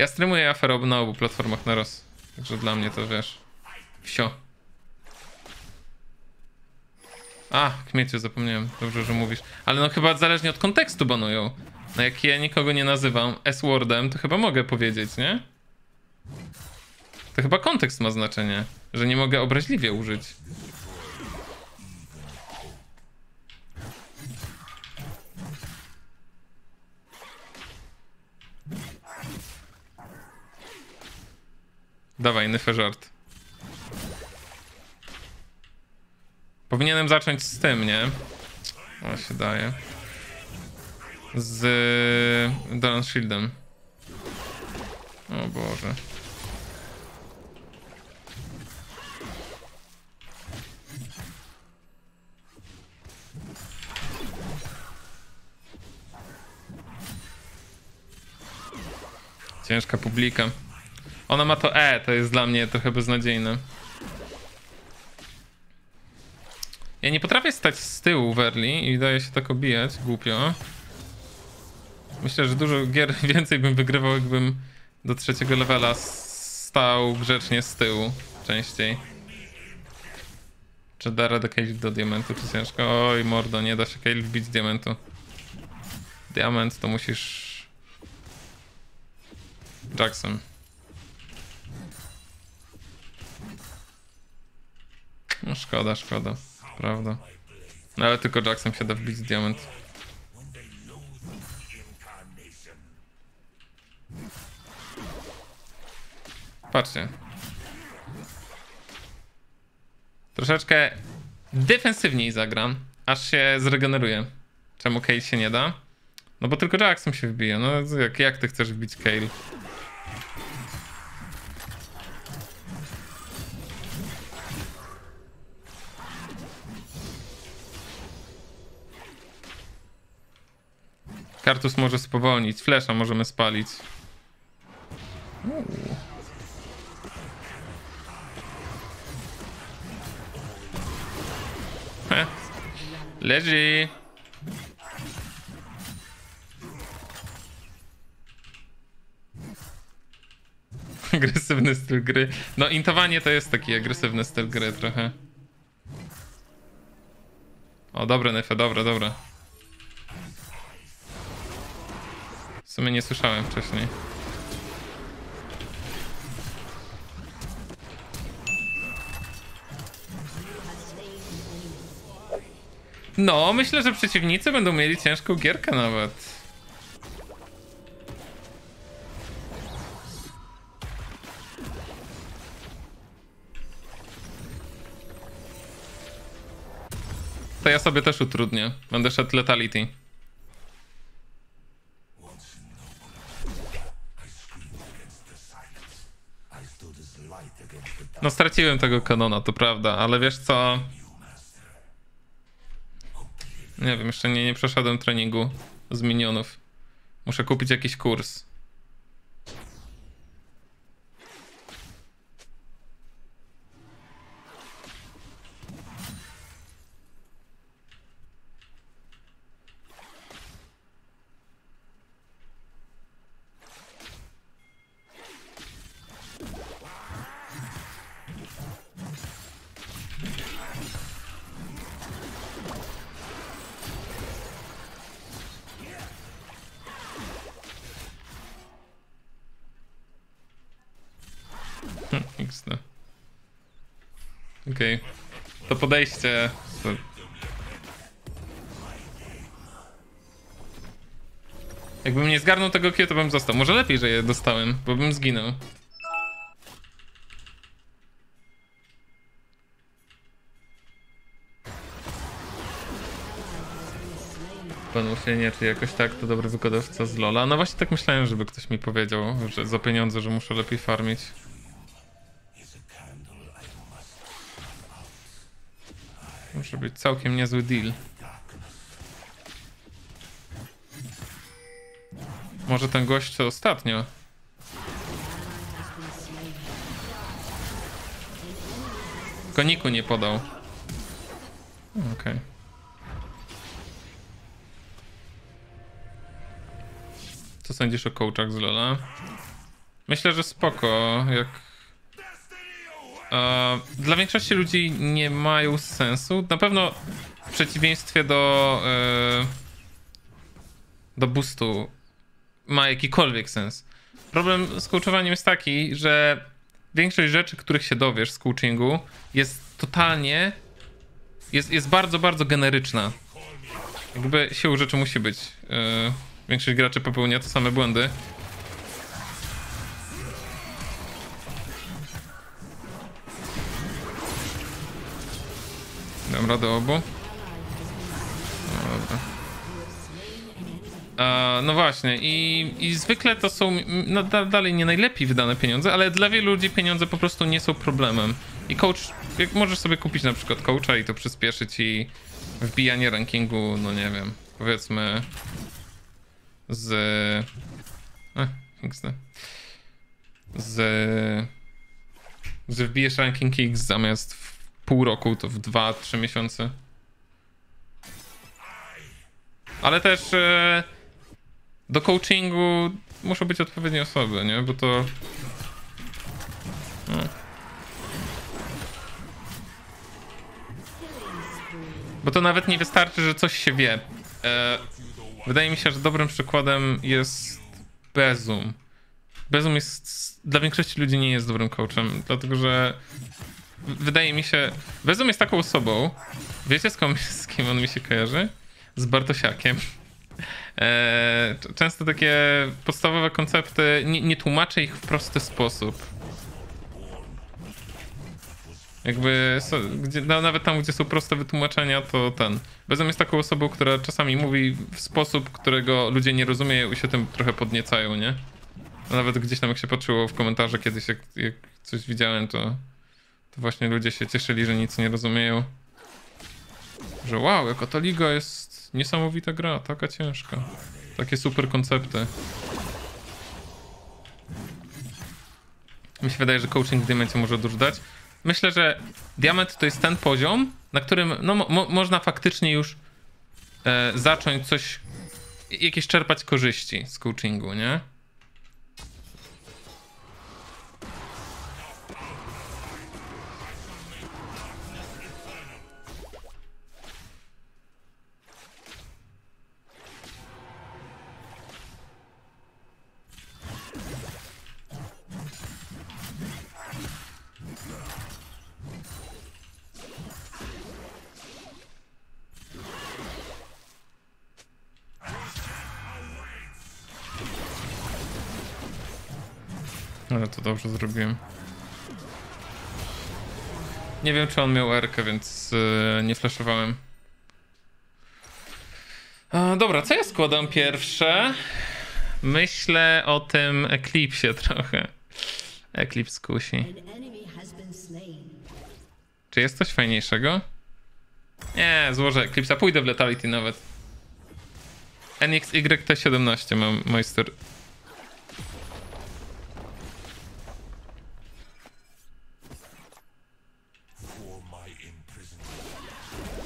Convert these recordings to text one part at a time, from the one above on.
Ja streamuję aferę na obu platformach naraz. Także dla mnie to wiesz. Wsio. A, kmieciu, zapomniałem. Dobrze, że mówisz. Ale no chyba zależnie od kontekstu banują. No jak ja nikogo nie nazywam S-wordem, to chyba mogę powiedzieć, nie? To chyba kontekst ma znaczenie, że nie mogę obraźliwie użyć. Dawaj, nyfę żart. Powinienem zacząć z tym, nie? O, się daje. Z Dawn Shieldem. O Boże. Ciężka publika. Ona ma to E, to jest dla mnie trochę beznadziejne. Ja nie potrafię stać z tyłu w early i daje się tak obijać, głupio. Myślę, że dużo gier więcej bym wygrywał, jakbym do trzeciego levela stał grzecznie z tyłu częściej. Czy da radę Kale do diamentu, czy ciężko? Oj, mordo, nie da się Kale wbić diamentu. Diament to musisz... Jackson. No szkoda, szkoda. Prawda. No ale tylko Jackson się da wbić z diament. Patrzcie. Troszeczkę defensywniej zagram, aż się zregeneruje. Czemu Kale się nie da? No bo tylko Jackson się wbija. No jak, jak ty chcesz wbić Kale? Kartus może spowolnić, flesza możemy spalić. Leży. Agresywny styl gry. No, intowanie to jest taki agresywny styl gry trochę. O, dobre, Nefe, dobra, dobra. W sumie nie słyszałem wcześniej. No, myślę, że przeciwnicy będą mieli ciężką gierkę nawet. To ja sobie też utrudnię. Będę szedł Letality. No straciłem tego kanona, to prawda, ale wiesz co? Nie wiem, jeszcze nie, nie przeszedłem treningu z minionów. Muszę kupić jakiś kurs. To... Jakbym nie zgarnął tego Q, to bym został. Może lepiej, że je dostałem, bo bym zginął. Panusienie, czy jakoś tak, to dobry wykładowca z Lola. No właśnie tak myślałem, żeby ktoś mi powiedział, że za pieniądze, że muszę lepiej farmić. Może być całkiem niezły deal. Może ten gość co ostatnio. Koniku nie podał. Okej. Co sądzisz o coachach z Lola? Myślę, że spoko, jak... E, dla większości ludzi nie mają sensu. Na pewno w przeciwieństwie do... E, do boostu ma jakikolwiek sens. Problem z coachowaniem jest taki, że większość rzeczy, których się dowiesz z coachingu jest totalnie... Jest, jest bardzo, bardzo generyczna. Jakby siłą rzeczy musi być. E, większość graczy popełnia te same błędy. Dam radę obu. Dobra. E, no właśnie, i, i zwykle to są no, da, dalej nie najlepiej wydane pieniądze, ale dla wielu ludzi pieniądze po prostu nie są problemem. I coach, jak możesz sobie kupić na przykład coacha i to przyspieszy ci wbijanie rankingu, no nie wiem, powiedzmy z... Eh, XD. Z... Że wbijesz ranking X zamiast w pół roku, to w 2-3 miesiące. Ale też e, do coachingu muszą być odpowiednie osoby, nie? Bo to... No. Bo to nawet nie wystarczy, że coś się wie. E, wydaje mi się, że dobrym przykładem jest Bezum. Bezum jest... Dla większości ludzi nie jest dobrym coachem, dlatego że wydaje mi się... Bezum jest taką osobą, wiecie z z kim on mi się kojarzy? Z Bartosiakiem. E, często takie podstawowe koncepty nie, nie tłumaczę ich w prosty sposób. Jakby, so, gdzie, no, nawet tam, gdzie są proste wytłumaczenia, to ten. Bezum jest taką osobą, która czasami mówi w sposób, którego ludzie nie rozumieją i się tym trochę podniecają, nie? Nawet gdzieś tam, jak się patrzyło w komentarze kiedyś, jak, jak coś widziałem, to, to właśnie ludzie się cieszyli, że nic nie rozumieją. Że wow, jaka ta liga jest niesamowita gra, taka ciężka. Takie super koncepty. Mi się wydaje, że coaching Diamencie może dużo dać. Myślę, że Diament to jest ten poziom, na którym no, mo można faktycznie już e, zacząć coś, jakieś czerpać korzyści z coachingu, nie? Ale to dobrze zrobiłem. Nie wiem, czy on miał erkę, więc yy, nie flashowałem. E, dobra, co ja składam pierwsze? Myślę o tym Eclipsie trochę. Eclipse kusi. Czy jest coś fajniejszego? Nie, złożę Eclipse'a. Pójdę w Letality nawet. NXYT17 mam Meister.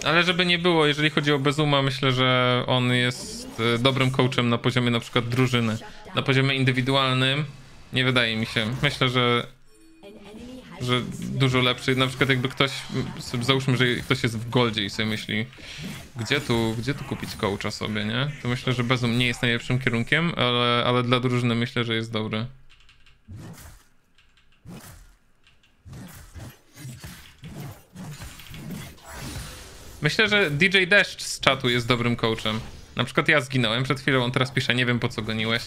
Ale żeby nie było, jeżeli chodzi o Bezuma, myślę, że on jest e, dobrym coachem na poziomie na przykład drużyny. Na poziomie indywidualnym nie wydaje mi się. Myślę, że że dużo lepszy. Na przykład jakby ktoś, załóżmy, że ktoś jest w Goldzie i sobie myśli, gdzie tu, gdzie tu kupić coacha sobie, nie? To myślę, że Bezum nie jest najlepszym kierunkiem, ale, ale dla drużyny myślę, że jest dobry. Myślę, że DJ Deszcz z czatu jest dobrym coachem. Na przykład ja zginąłem przed chwilą, on teraz pisze, nie wiem po co goniłeś.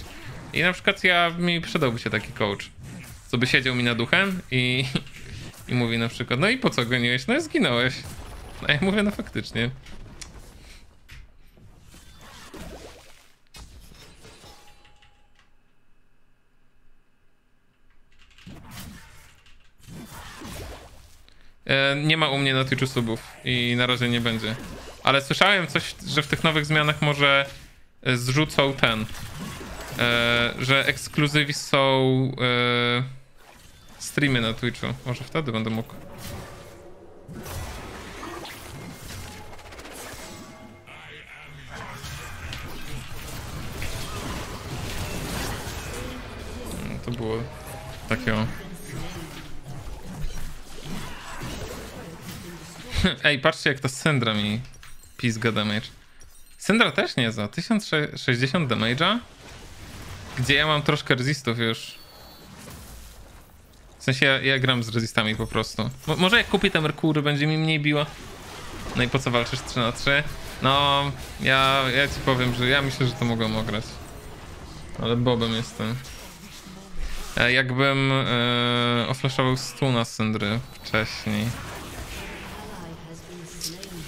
I na przykład ja, mi przydałby się taki coach. Co by siedział mi nad duchem i, i mówi na przykład, no i po co goniłeś? No i zginąłeś. No ja mówię, no faktycznie. Nie ma u mnie na Twitchu subów i na razie nie będzie. Ale słyszałem coś, że w tych nowych zmianach może e, zrzucą ten, e, że ekskluzywi są e, streamy na Twitchu. Może wtedy będę mógł. To było Takiego. Ej, patrzcie jak ta Syndra mi pizga damage. Syndra też nie za 1060 damage'a? Gdzie ja mam troszkę resistów już. W sensie ja, ja gram z resistami po prostu. Mo może jak kupię te Merkury, będzie mi mniej biła. No i po co walczysz 3 na 3? No, ja, ja ci powiem, że ja myślę, że to mogą ograć. Ale bobem jestem. E, jakbym e, oflaszował stuna Syndry wcześniej.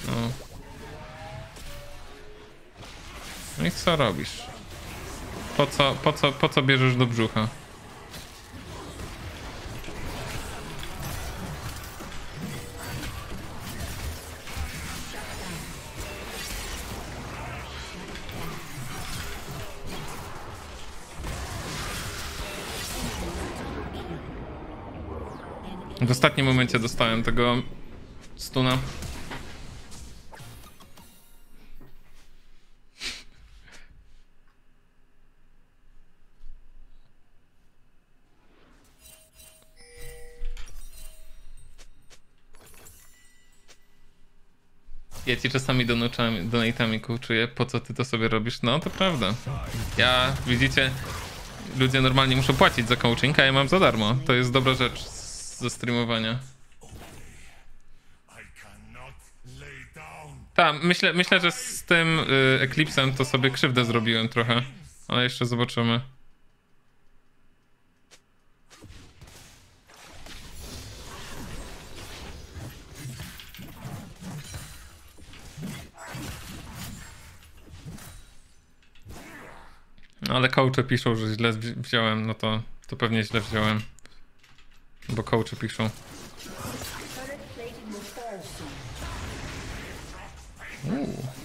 No. No i co robisz? Po co, po co, po co bierzesz do brzucha? W ostatnim momencie dostałem tego stuna. Ja ci czasami donate'ami coachuję, po co ty to sobie robisz? No to prawda. Ja, widzicie, ludzie normalnie muszą płacić za coaching, a ja mam za darmo. To jest dobra rzecz ze streamowania. Tak, myślę, myślę, że z tym y, to sobie krzywdę zrobiłem trochę. Ale jeszcze zobaczymy. Ale coache piszą, że źle wzi- wziąłem, no to, to pewnie źle wziąłem. Bo coache piszą. Uuu.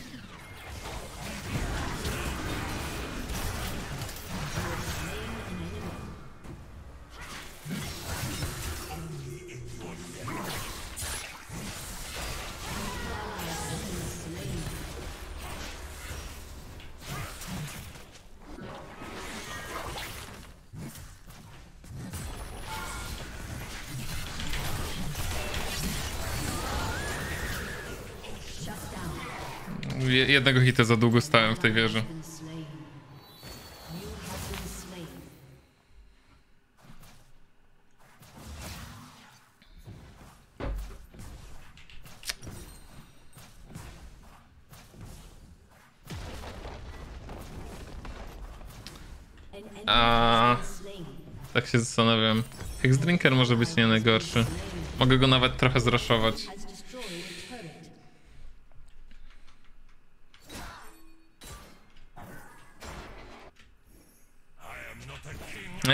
Jednego hita za długo stałem w tej wieży. A, tak się zastanawiam. Hex Drinker może być nie najgorszy. Mogę go nawet trochę zraszować.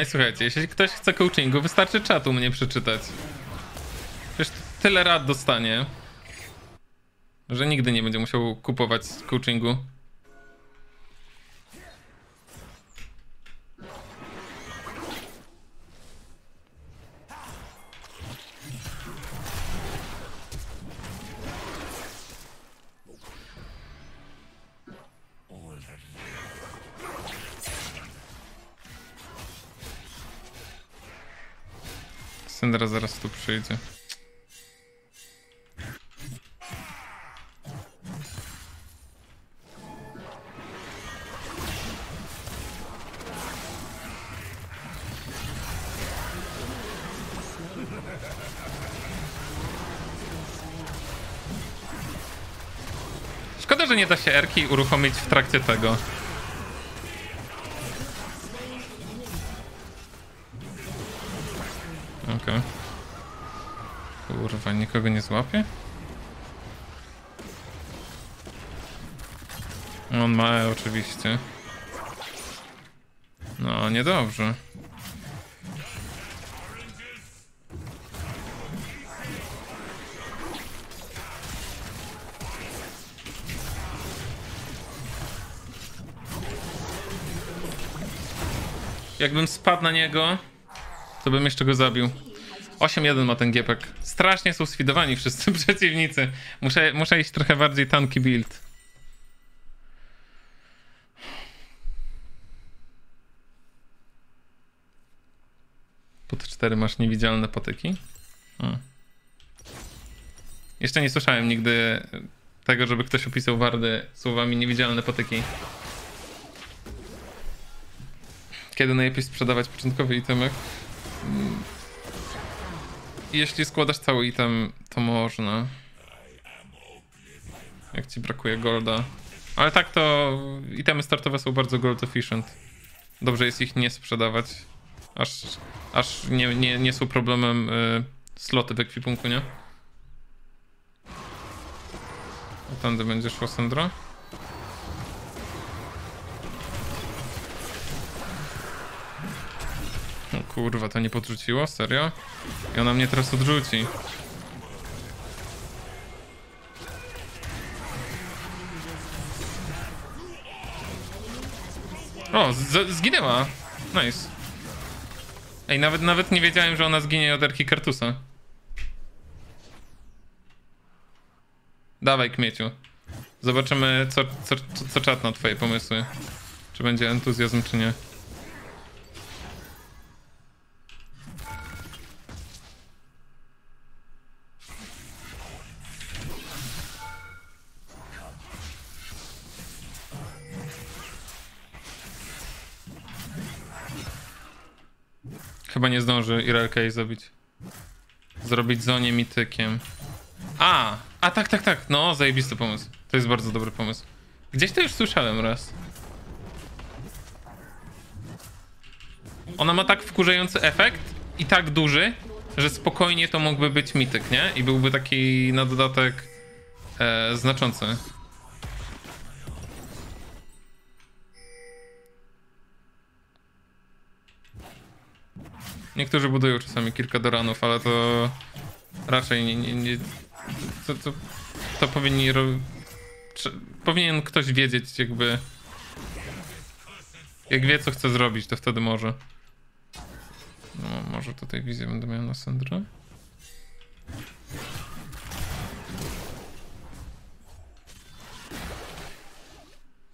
No i słuchajcie, jeśli ktoś chce coachingu, wystarczy czatu mnie przeczytać. Przecież tyle rad dostanie, że nigdy nie będzie musiał kupować coachingu. Syndra zaraz tu przyjdzie. Szkoda, że nie da się Erki uruchomić w trakcie tego. Kurwa, nikogo nie złapie? On ma E oczywiście. No, niedobrze. Jakbym spadł na niego, to bym jeszcze go zabił. 8-1 ma ten giepek. Strasznie są sfidowani wszyscy przeciwnicy. Muszę, muszę iść trochę bardziej tanki build. Pod Ult 4 masz niewidzialne potyki? Hmm. Jeszcze nie słyszałem nigdy tego, żeby ktoś opisał wardy słowami niewidzialne potyki. Kiedy najlepiej sprzedawać początkowy itemek? Jeśli składasz cały item, to można. Jak ci brakuje golda. Ale tak to itemy startowe są bardzo gold efficient. Dobrze jest ich nie sprzedawać. Aż, aż nie, nie, nie są problemem y, sloty w ekwipunku, nie? A Tędy będzie szła Sandra? Kurwa, to nie podrzuciło? Serio? I ona mnie teraz odrzuci. O, zginęła. Nice. Ej, nawet, nawet nie wiedziałem, że ona zginie od Erki Kartusa. Dawaj, Kmieciu. Zobaczymy, co, co, co, co czat na twoje pomysły. Czy będzie entuzjazm, czy nie. Chyba nie zdąży Irelka jej zabić. Zrobić zonie mitykiem. A! A tak, tak, tak. No, zajebisty pomysł. To jest bardzo dobry pomysł. Gdzieś to już słyszałem raz. Ona ma tak wkurzający efekt i tak duży, że spokojnie to mógłby być mityk, nie? I byłby taki na dodatek e, znaczący. Niektórzy budują czasami kilka doranów, ale to raczej nie. nie, nie to, to, to powinni. ro- Powinien ktoś wiedzieć, jakby. Jak wie, co chce zrobić, to wtedy może. No, może tutaj wizję będę miał na Sandrę.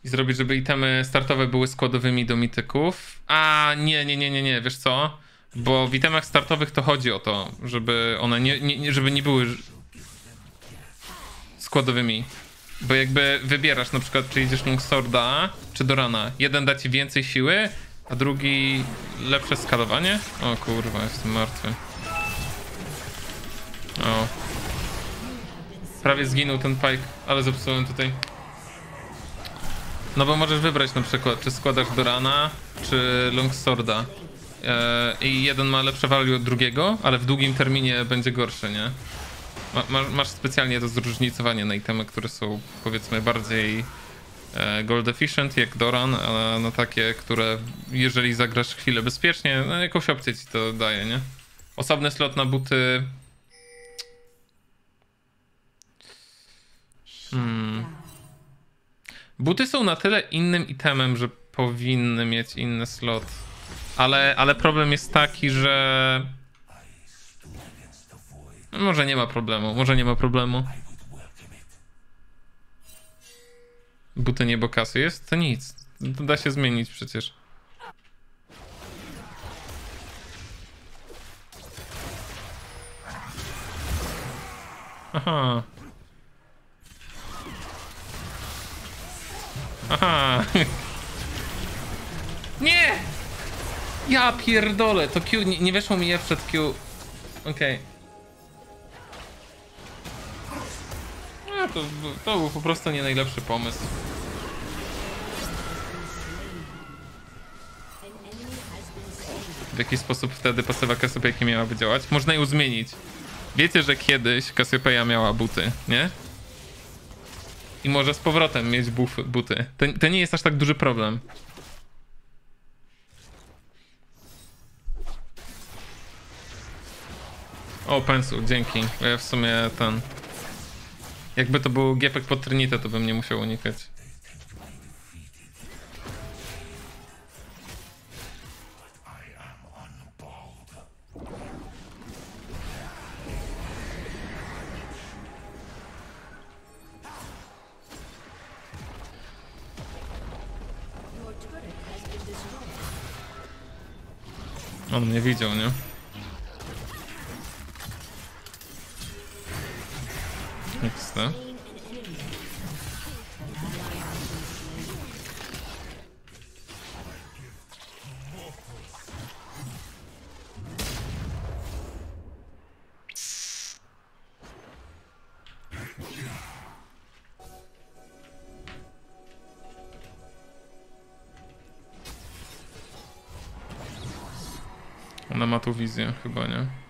I zrobić, żeby itemy startowe były składowymi do mityków. A nie, nie, nie, nie, nie, wiesz co? Bo w itemach startowych to chodzi o to, żeby one nie, nie, żeby nie były składowymi. Bo jakby wybierasz na przykład, czy idziesz Longsworda, czy Dorana. Jeden da ci więcej siły, a drugi lepsze skalowanie. O kurwa, jestem martwy. O. Prawie zginął ten pike, ale zepsułem tutaj. No bo możesz wybrać na przykład, czy składasz Dorana, czy Longsworda. E, I jeden ma lepsze value od drugiego, ale w długim terminie będzie gorszy, nie? Ma, masz, masz specjalnie to zróżnicowanie na itemy, które są powiedzmy bardziej e, gold efficient, jak Doran, a na takie, które jeżeli zagrasz chwilę bezpiecznie, no jakąś opcję ci to daje, nie? Osobny slot na buty. Hmm. Buty są na tyle innym itemem, że powinny mieć inny slot. Ale, ale problem jest taki, że. Może nie ma problemu, może nie ma problemu. Buty niebo kasy jest? To nic. To da się zmienić przecież. Aha. Aha. Nie! Ja pierdolę, to Q, nie, nie weszło mi je przed Q. Okej. A, to, to był po prostu nie najlepszy pomysł. W jaki sposób wtedy pasywa Cassiopeia miałaby działać? Można ją zmienić. Wiecie, że kiedyś Cassiopeia miała buty, nie? I może z powrotem mieć buf, buty. To, to nie jest aż tak duży problem. O, pensu, dzięki. Bo ja w sumie ten... Jakby to był giepek pod Trinitę, to bym nie musiał unikać. On mnie widział, nie? Jasne. Ona ma tu wizję, chyba nie.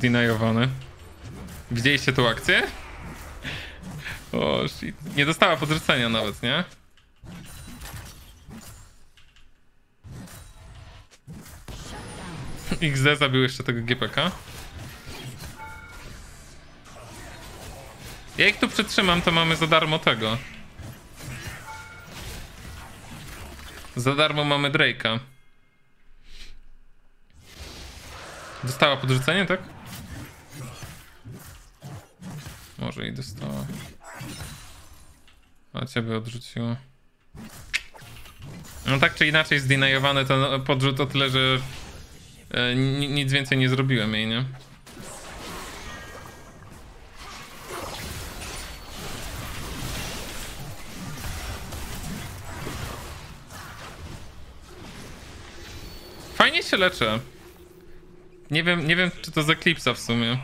Flash zdeniajowany. Widzieliście tą akcję? O shit. Nie dostała podrzucenia nawet, nie? XD zabił jeszcze tego GPK. Ja ich tu przytrzymam, to mamy za darmo tego. Za darmo mamy Drake'a. Dostała podrzucenie, tak? Może i dostała. A ciebie odrzuciło. No tak czy inaczej zdeniajowany ten podrzut o tyle, że e, ni- nic więcej nie zrobiłem jej, nie? Fajnie się leczę. Nie wiem, nie wiem czy to z Eclipse'a w sumie.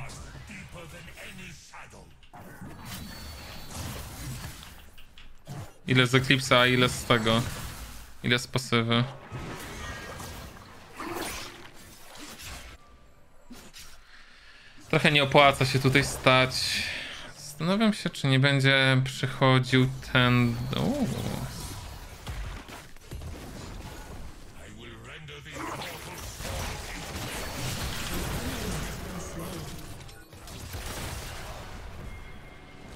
Ile z Eclipse'a, a ile z tego? Ile z pasywy? Trochę nie opłaca się tutaj stać. Zastanawiam się, czy nie będzie przychodził ten... Uuu.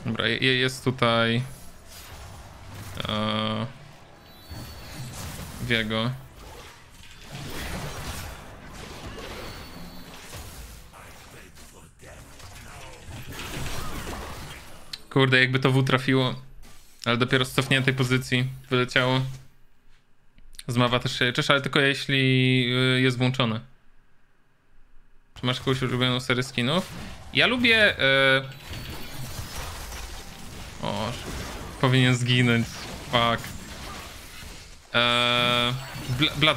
Dobra, je- je- jest tutaj... Kurde, jakby to W trafiło. Ale dopiero z cofniętej pozycji wyleciało. Zmawa też się czysz, ale tylko jeśli y, jest włączone. Czy masz jakąś ulubioną serię skinów? Ja lubię... Y, o, powinien zginąć. Fuck. Eee,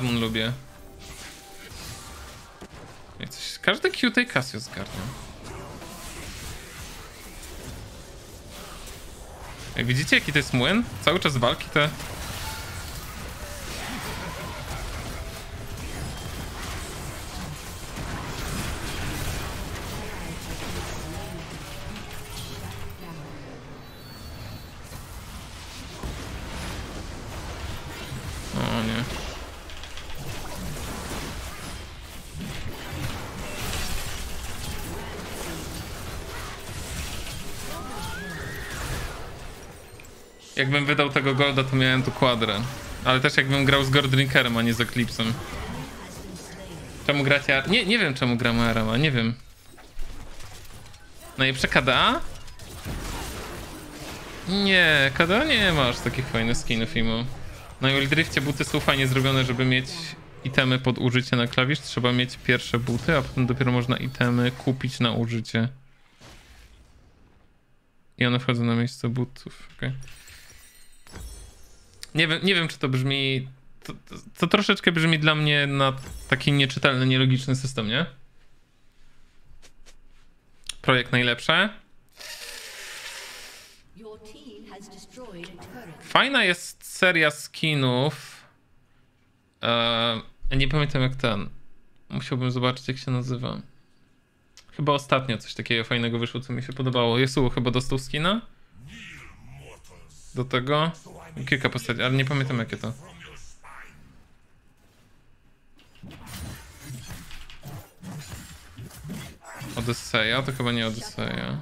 Moon lubię. Każdy Q tej Casio zgarnia. Jak widzicie jaki to jest młyn? Cały czas walki te... Jakbym wydał tego golda, to miałem tu kwadrę. Ale też jakbym grał z Gordrinkerem, a nie z Eclipsem. Czemu gracie Ar- Nie, nie wiem czemu gramy Arama, nie wiem. Najlepsze KDA? Nie, KDA nie ma aż takich fajnych skinów imo. Na Wild Drifcie buty są fajnie zrobione, żeby mieć itemy pod użycie na klawisz. Trzeba mieć pierwsze buty, a potem dopiero można itemy kupić na użycie. I one wchodzą na miejsce butów, okej. Nie wiem, nie wiem, czy to brzmi... To, to, to troszeczkę brzmi dla mnie na taki nieczytelny, nielogiczny system, nie? Projekt najlepsze. Fajna jest seria skinów. Eee, nie pamiętam jak ten. Musiałbym zobaczyć jak się nazywa. Chyba ostatnio coś takiego fajnego wyszło, co mi się podobało. Jesu chyba dostał skina? Do tego? Kilka postaci, ale nie pamiętam jakie to. Odyseja? To chyba nie Odyseja.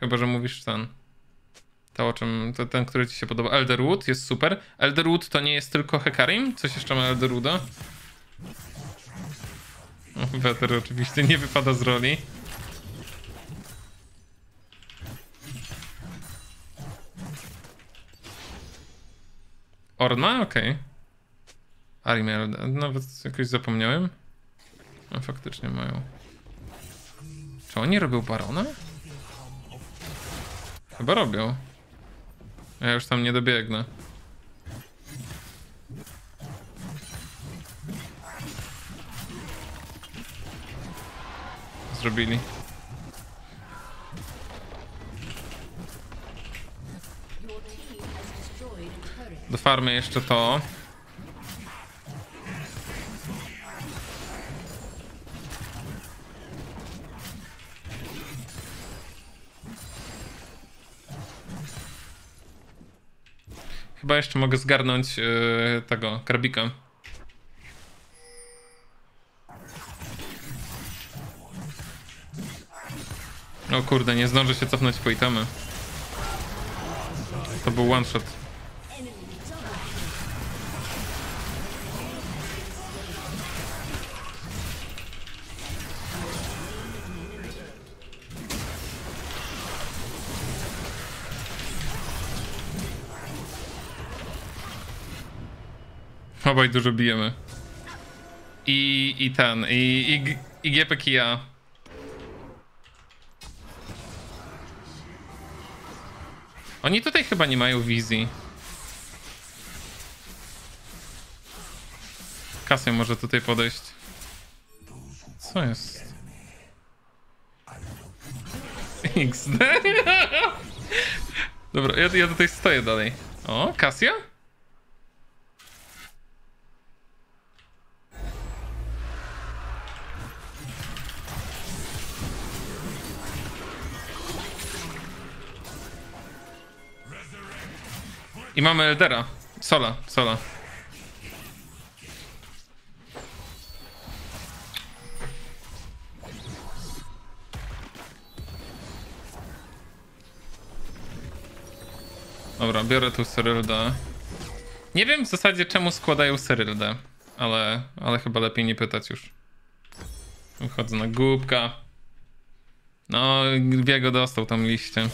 Chyba, że mówisz ten. To o czym, to ten, który ci się podoba. Elderwood jest super. Elderwood to nie jest tylko Hekarim? Coś jeszcze ma Elderwooda? Weter oczywiście nie wypada z roli. Orna? Okej. Arimer, nawet jakoś zapomniałem. No faktycznie mają. Czy oni robią barona? Chyba robią. Ja już tam nie dobiegnę. Zrobili. Do farmy jeszcze to. Chyba jeszcze mogę zgarnąć yy, tego karbika. O kurde, nie zdążę się cofnąć po itemy. To był one shot. Obaj dużo bijemy. I, i ten, i, i, i ja. Oni tutaj chyba nie mają wizji. Kasja może tutaj podejść. Co jest? XD? Dobra, ja, ja tutaj stoję dalej. O, Kasja? I mamy Eldera. Sola, Sola. Dobra, biorę tu Seryldę. Nie wiem w zasadzie czemu składają Seryldę, ale, ale chyba lepiej nie pytać już. Wychodzę na głupka. No, Biego dostał tam liście.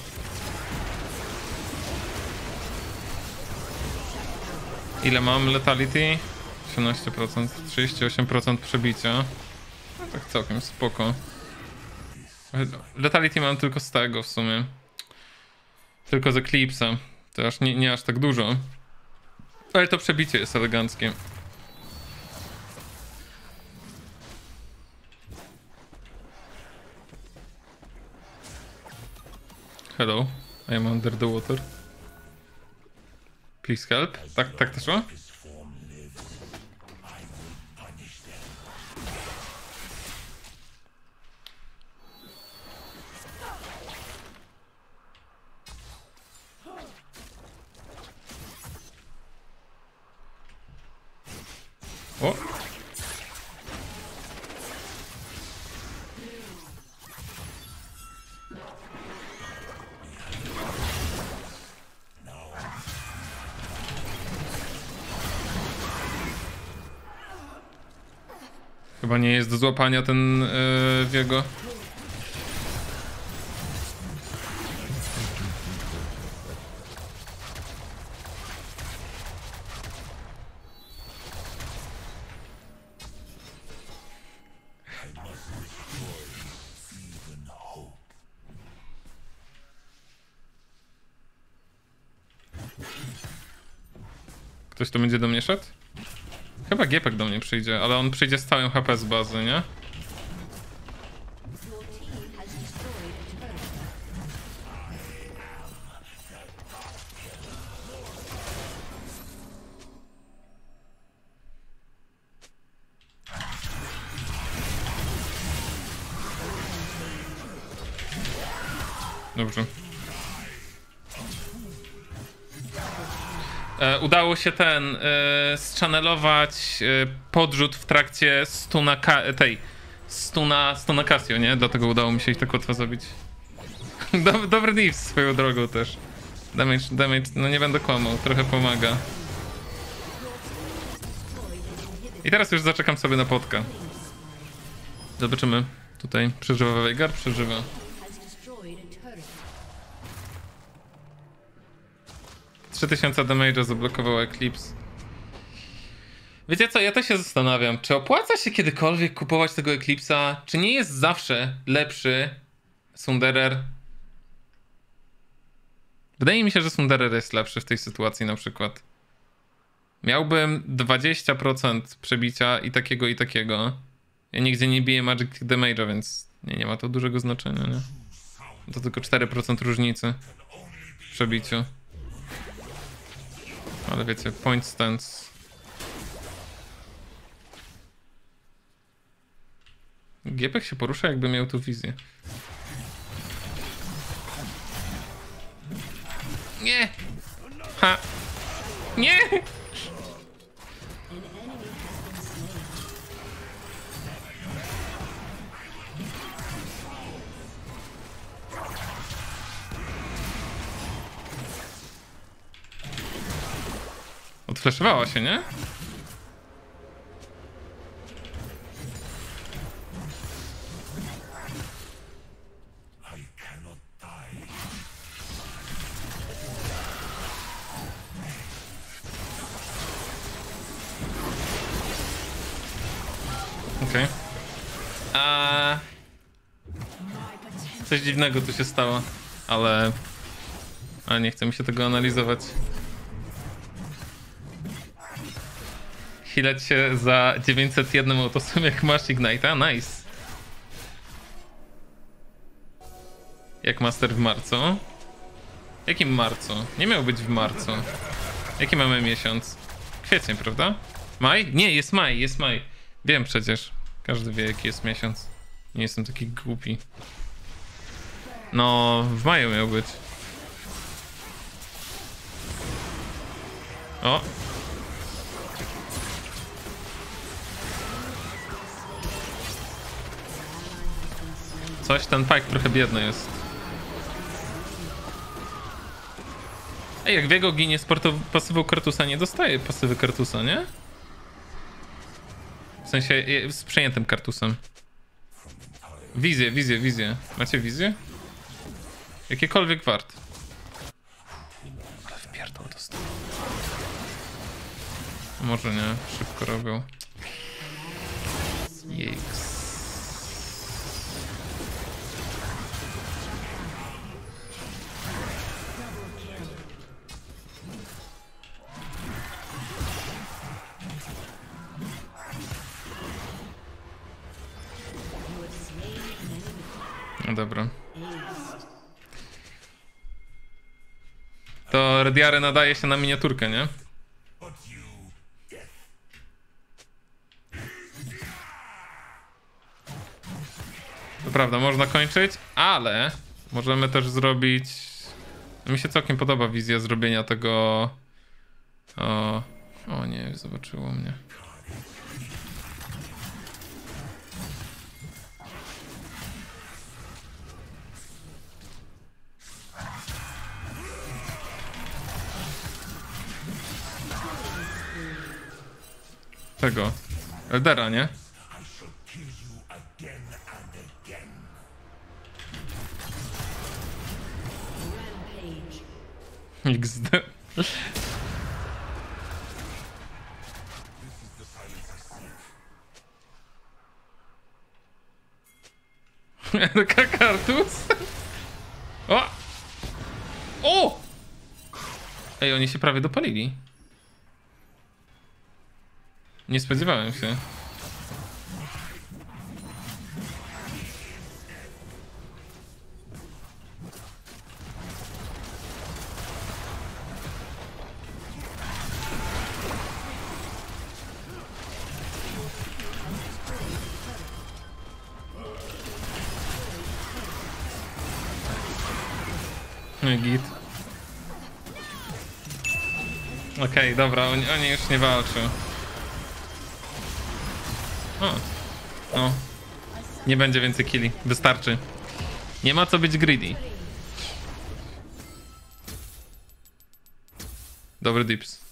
Ile mam letality? 18%, 38% przebicia. No tak całkiem spoko. Letality mam tylko z tego w sumie. Tylko z Eclipse'a. To aż nie, nie aż tak dużo. Ale to przebicie jest eleganckie. Hello, I am under the water. Please help. Tak, tak to Chyba nie jest do złapania ten yy, Wiego. Ktoś tu będzie do mnie szedł? Chyba Giepek do mnie przyjdzie, ale on przyjdzie z całym HP z bazy, nie? Udało się ten e, schannelować e, podrzut w trakcie stuna ka- tej stuna, stuna Casio, nie? Dlatego udało mi się ich tak łatwo zabić. Dob- Dobry div swoją drogą też. Damage, damage, no nie będę kłamał, trochę pomaga. I teraz już zaczekam sobie na potka. Zobaczymy. Tutaj przeżywa Veigar, przeżywa. 3000 damage'a zablokował Eclipse. Wiecie co, ja też się zastanawiam, czy opłaca się kiedykolwiek kupować tego Eclipse'a? Czy nie jest zawsze lepszy Sunderer? Wydaje mi się, że Sunderer jest lepszy w tej sytuacji na przykład. Miałbym 20% przebicia i takiego i takiego. Ja nigdzie nie biję Magic Damage'a, więc nie, nie ma to dużego znaczenia, nie? To tylko 4% różnicy w przebiciu. Ale wiecie, point stance. Giepek się porusza, jakby miał tu wizję. Nie! Ha! Nie! Odfleszowała się, nie? Okej. A Coś dziwnego tu się stało, ale... A nie chce mi się tego analizować. Chileć się za 901 autosem jak masz Ignite'a? Nice. Jak Master w marcu? Jakim marcu? Nie miał być w marcu. Jaki mamy miesiąc? Kwiecień, prawda? Maj? Nie, jest maj, jest maj. Wiem przecież. Każdy wie, jaki jest miesiąc. Nie jestem taki głupi. No, w maju miał być. O! Coś, ten pike trochę biedny jest. Ej, jak Wiego ginie z portu- pasywą Kartusa, nie dostaje pasywy Kartusa, nie? W sensie z przejętym Kartusem. Wizję, wizję, wizję. Macie wizję? Jakiekolwiek wart. Ale wpierdol dostał. Może nie, szybko robią. Jejks. No dobra. To Rediary nadaje się na miniaturkę, nie? To prawda, można kończyć, ale możemy też zrobić. Mi się całkiem podoba wizja zrobienia tego. O, o nie, zobaczyło mnie. Tego. Eldera, nie? XD. RK Kartus? O! O! Ej, oni się prawie dopalili. Nie spodziewałem się. No git. Okej, dobra, oni, oni już nie walczą. O. No. Nie będzie więcej killi. Wystarczy. Nie ma co być greedy. Dobry dips.